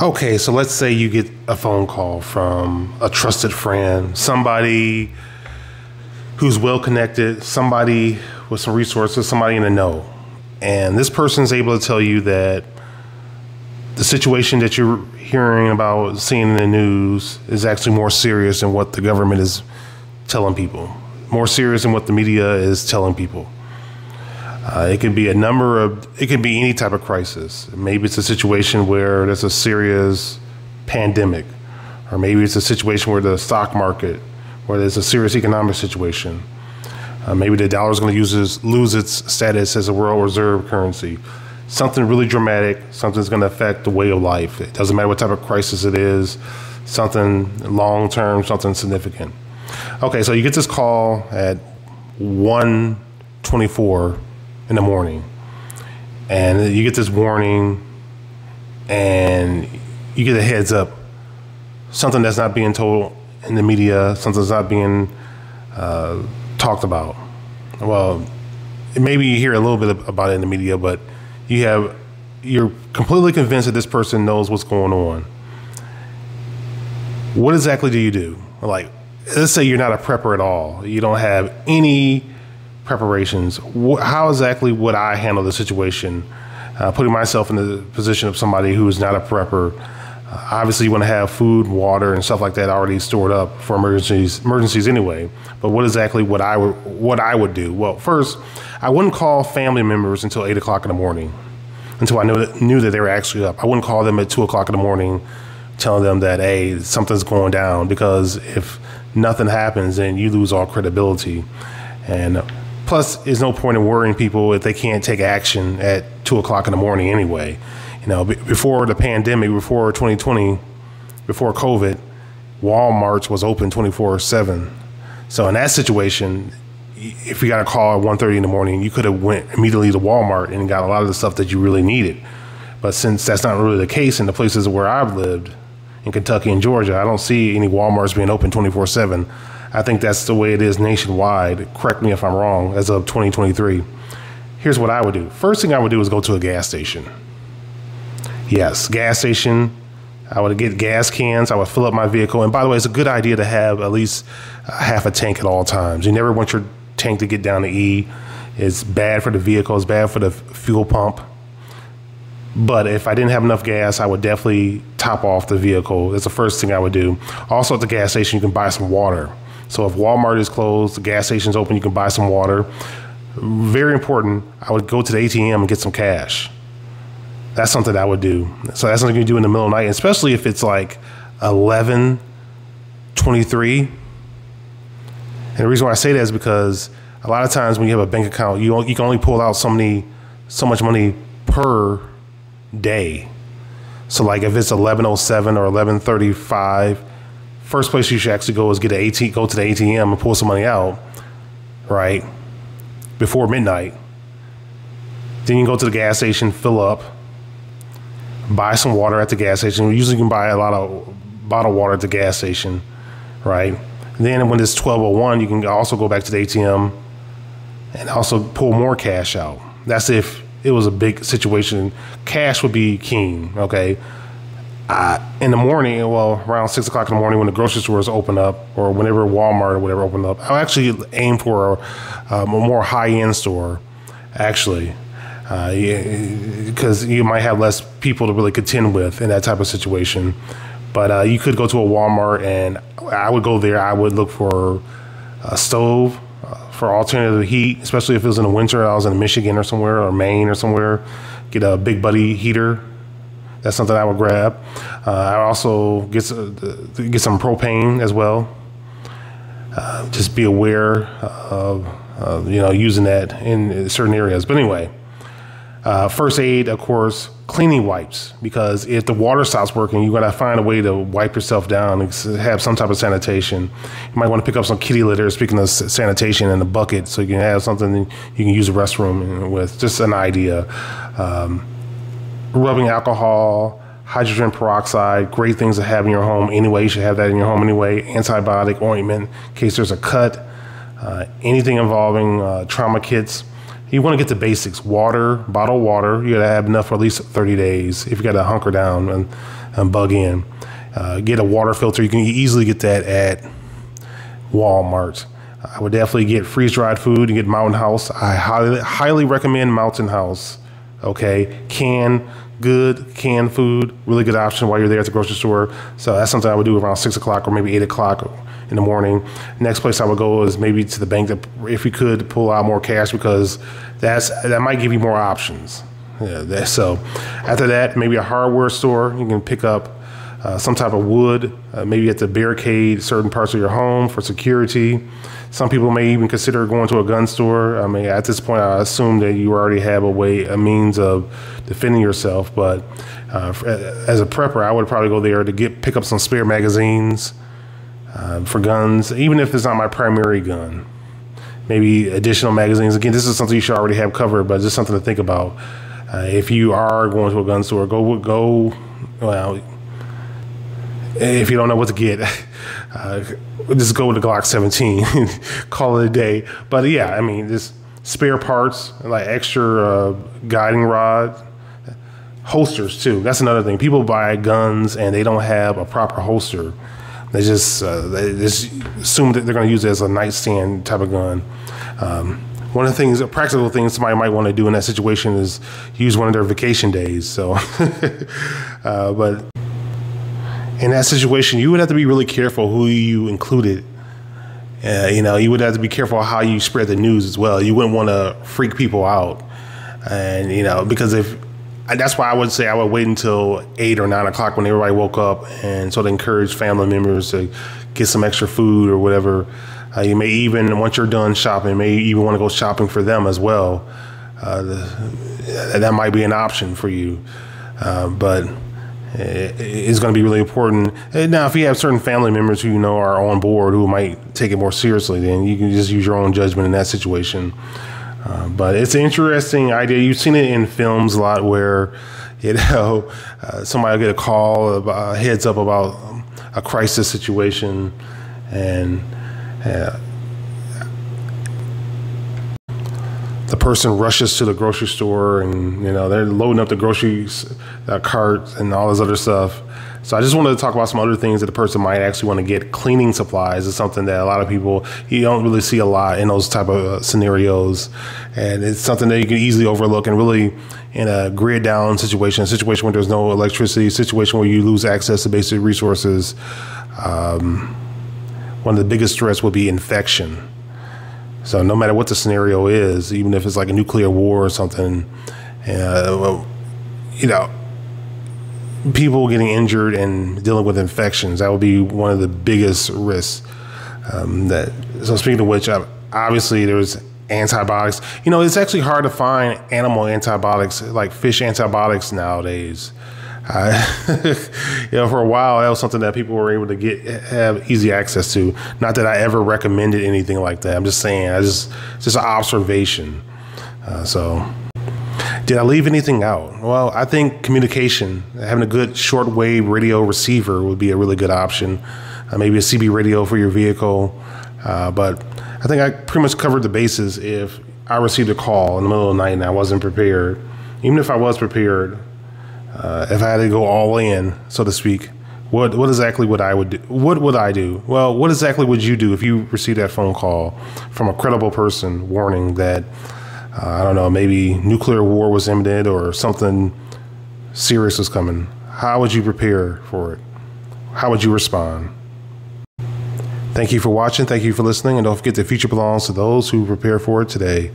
Okay, so let's say you get a phone call from a trusted friend, somebody who's well connected, somebody with some resources, somebody in the know. And this person's able to tell you that the situation that you're hearing about, seeing in the news, is actually more serious than what the government is telling people, more serious than what the media is telling people. Uh, it could be a number of, it could be any type of crisis. Maybe it's a situation where there's a serious pandemic, or maybe it's a situation where the stock market, where there's a serious economic situation. Uh, maybe the dollar is going to lose its status as a world reserve currency. Something really dramatic, something's going to affect the way of life. It doesn't matter what type of crisis it is, something long term, something significant. Okay, so you get this call at 124 in the morning. And you get this warning and you get a heads up. Something that's not being told in the media, something's not being uh, talked about. Well, maybe you hear a little bit about it in the media, but you have you're completely convinced that this person knows what's going on. What exactly do you do? Like, let's say you're not a prepper at all. You don't have any preparations. How exactly would I handle the situation? Uh, putting myself in the position of somebody who is not a prepper. Uh, obviously, you want to have food, water, and stuff like that already stored up for emergencies. Emergencies anyway. But what exactly would I what I would do? Well, first, I wouldn't call family members until eight o'clock in the morning, until I knew that, knew that they were actually up. I wouldn't call them at two o'clock in the morning, telling them that hey something's going down because if nothing happens, then you lose all credibility. And plus, there's no point in worrying people if they can't take action at two o'clock in the morning anyway. You know, before the pandemic, before 2020, before COVID, Walmart was open 24 seven. So in that situation, if you got a call at 1.30 in the morning, you could have went immediately to Walmart and got a lot of the stuff that you really needed. But since that's not really the case in the places where I've lived, in Kentucky and Georgia, I don't see any Walmarts being open 24 7. I think that's the way it is nationwide. Correct me if I'm wrong, as of 2023. Here's what I would do. First thing I would do is go to a gas station. Yes, gas station. I would get gas cans. I would fill up my vehicle. And by the way, it's a good idea to have at least half a tank at all times. You never want your tank to get down to E. It's bad for the vehicle, it's bad for the fuel pump. But if I didn't have enough gas, I would definitely top off the vehicle. That's the first thing I would do. Also, at the gas station, you can buy some water. So if Walmart is closed, the gas station's open, you can buy some water. Very important, I would go to the ATM and get some cash. That's something I would do. So that's something you do in the middle of the night, especially if it's like 11, 23. And the reason why I say that is because a lot of times when you have a bank account, you, you can only pull out so many, so much money per day. So like if it's 1107 or 1135, first place you should actually go is get an AT, go to the ATM and pull some money out, right? Before midnight. Then you go to the gas station, fill up, buy some water at the gas station. Usually you can buy a lot of bottled water at the gas station, right? then when it's 1201, you can also go back to the ATM and also pull more cash out. That's if it was a big situation. Cash would be king. Okay. Uh, in the morning, well, around six o'clock in the morning when the grocery stores open up, or whenever Walmart or whatever open up, I actually aim for a, um, a more high end store, actually, because uh, you might have less people to really contend with in that type of situation. But uh, you could go to a Walmart, and I would go there. I would look for a stove, for alternative heat, especially if it was in the winter. I was in Michigan or somewhere, or Maine or somewhere. Get a big buddy heater. That's something I would grab. Uh, I also get get some propane as well. Uh, just be aware of you know using that in certain areas. But anyway, uh, first aid, of course, cleaning wipes because if the water stops working, you got to find a way to wipe yourself down and have some type of sanitation. You might want to pick up some kitty litter, speaking of sanitation, in a bucket so you can have something you can use the restroom with. Just an idea. Um, rubbing alcohol, hydrogen peroxide, great things to have in your home anyway. You should have that in your home anyway. Antibiotic ointment in case there's a cut. Uh, anything involving uh, trauma kits you want to get the basics: water, bottled water. You got to have enough for at least 30 days. If you got to hunker down and, and bug in, uh, get a water filter. You can easily get that at Walmart. I would definitely get freeze dried food and get Mountain House. I highly, highly recommend Mountain House. Okay, Canned, good canned food, really good option while you're there at the grocery store. So that's something I would do around six o'clock or maybe eight o'clock in the morning. Next place I would go is maybe to the bank to, if you could pull out more cash because that's that might give you more options. Yeah, that, so after that, maybe a hardware store you can pick up uh, some type of wood, uh, maybe at the barricade certain parts of your home for security. Some people may even consider going to a gun store. I mean, at this point, I assume that you already have a way, a means of defending yourself. But uh, as a prepper, I would probably go there to get pick up some spare magazines uh, for guns, even if it's not my primary gun. Maybe additional magazines. Again, this is something you should already have covered, but just something to think about. Uh, if you are going to a gun store, go go. Well, if you don't know what to get, uh, just go with the Glock 17, call it a day. But yeah, I mean, just spare parts, like extra uh, guiding rod, holsters too. That's another thing. People buy guns and they don't have a proper holster. They just uh, they just assume that they're going to use it as a nightstand type of gun. Um, one of the things, a practical thing somebody might want to do in that situation is use one of their vacation days. So, uh, but in that situation, you would have to be really careful who you included. Uh, you know, you would have to be careful how you spread the news as well. You wouldn't want to freak people out, and you know, because if that's why I would say I would wait until eight or nine o'clock when everybody woke up, and sort of encourage family members to get some extra food or whatever. Uh, you may even once you're done shopping, may even want to go shopping for them as well. Uh, the, that might be an option for you, uh, but is going to be really important. Now, if you have certain family members who you know are on board who might take it more seriously, then you can just use your own judgment in that situation. Uh, but it's an interesting idea. You've seen it in films a lot where, you know, uh, somebody will get a call, a heads up about a crisis situation, and uh, the person rushes to the grocery store and you know they're loading up the groceries uh, cart and all this other stuff. So i just wanted to talk about some other things that the person might actually want to get cleaning supplies. Is something that a lot of people you don't really see a lot in those type of uh, scenarios. And it's something that you can easily overlook and really in a grid down situation a situation where there's no electricity a situation where you lose access to basic resources um, one of the biggest threats would be infection so no matter what the scenario is, even if it's like a nuclear war or something, uh, you know, people getting injured and dealing with infections, that would be one of the biggest risks. Um, that so speaking of which, obviously there's antibiotics. You know, it's actually hard to find animal antibiotics like fish antibiotics nowadays. Uh, you know, for a while, that was something that people were able to get have easy access to. Not that I ever recommended anything like that. I'm just saying, I just just an observation. Uh, so, did I leave anything out? Well, I think communication, having a good shortwave radio receiver would be a really good option. Uh, maybe a CB radio for your vehicle. Uh, but I think I pretty much covered the bases. If I received a call in the middle of the night and I wasn't prepared, even if I was prepared, uh, if I had to go all in, so to speak, what what exactly would I would do? What would I do? Well, what exactly would you do if you received that phone call from a credible person warning that uh, I don't know, maybe nuclear war was imminent or something serious was coming? How would you prepare for it? How would you respond? Thank you for watching. Thank you for listening. And don't forget the future belongs to those who prepare for it today.